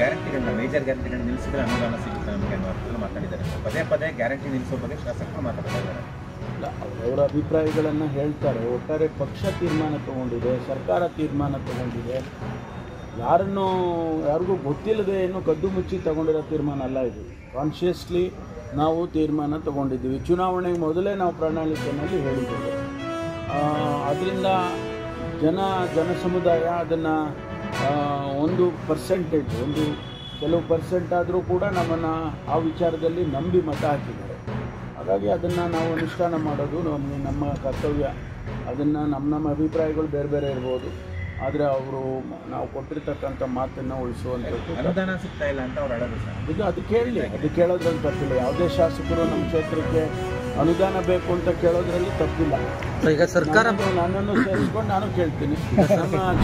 ಗ್ಯಾರಂಟಿಗಳನ್ನ major ಗ್ಯಾರಂಟಿಗಳನ್ನ ನಿಲ್ಲಿಸಿದ್ರೆ ಅನುದಾನ ಸಿಗುತ್ತೆ ನಮಗೆ ಅನ್ನೋ ಅರ್ಥದಲ್ಲಿ ಮಾತಾಡಿದ್ದಾರೆ. ಪದೇ ಪದೇ ಗ್ಯಾರಂಟಿ ನಿಲ್ಲಿಸೋ ಬಗ್ಗೆ ಶಾಸಕರು ಮಾತಾಡ್ತಾ ಅವರ ಅಭಿಪ್ರಾಯಗಳನ್ನು ಹೇಳ್ತಾರೆ. ಒಟ್ಟಾರೆ ಪಕ್ಷ ತೀರ್ಮಾನ ತಗೊಂಡಿದೆ, ಸರ್ಕಾರ ತೀರ್ಮಾನ ತಗೊಂಡಿದೆ. ಯಾರನ್ನು, ಯಾರಿಗೂ ಗೊತ್ತಿಲ್ಲದೆ ಏನು ಕದ್ದು ಮುಚ್ಚಿ ತಗೊಂಡಿರೋ ತೀರ್ಮಾನ ಅಲ್ಲ ಇದು. ಕಾನ್ಷಿಯಸ್ಲಿ ನಾವು ತೀರ್ಮಾನ ತಗೊಂಡಿದ್ದೀವಿ. ಚುನಾವಣೆಗೆ ಮೊದಲೇ ನಾವು ಪ್ರಣಾಳಿಕೆಯಲ್ಲಿ ಹೇಳಿದ್ದೇವೆ. ಅದರಿಂದ ಜನ ಜನ ಸಮುದಾಯ ಅದನ್ನು ಒಂದು ಪರ್ಸೆಂಟೇಜ್ ಒಂದು ಕೆಲವು ಪರ್ಸೆಂಟ್ ಆದರೂ ಕೂಡ ನಮ್ಮನ್ನು ಆ ವಿಚಾರದಲ್ಲಿ ನಂಬಿ ಮತ ಹಾಕಿದ್ದಾರೆ. ಹಾಗಾಗಿ ಅದನ್ನು ನಾವು ಅನುಷ್ಠಾನ ಮಾಡೋದು ನಮ್ಮ ನಮ್ಮ ಕರ್ತವ್ಯ. ಅದನ್ನು ನಮ್ಮ ನಮ್ಮ ಅಭಿಪ್ರಾಯಗಳು ಬೇರೆ ಬೇರೆ ಇರ್ಬೋದು. ಆದರೆ ಅವರು ನಾವು ಕೊಟ್ಟಿರ್ತಕ್ಕಂಥ ಮಾತನ್ನು ಉಳಿಸುವಂಥದ್ದು ಅನುದಾನ ಸಿಗ್ತಾ ಇಲ್ಲ ಅಂತ ಅವ್ರು ಹೇಳೋದು ಸರ್. ಇದು ಅದು ಕೇಳಲಿ ಅದು ಕೇಳೋದ್ರಲ್ಲಿ ತಪ್ಪಿಲ್ಲ. ಯಾವುದೇ ಶಾಸಕರು ನಮ್ಮ ಕ್ಷೇತ್ರಕ್ಕೆ ಅನುದಾನ ಬೇಕು ಅಂತ ಕೇಳೋದ್ರಲ್ಲಿ ತಪ್ಪಿಲ್ಲ. ಈಗ ಸರ್ಕಾರ ನನ್ನನ್ನು- ನನ್ನನ್ನು ಸೇರಿಸ್ಕೊಂಡು ನಾನು ಕೇಳ್ತೀನಿ. ನಮ್ಮ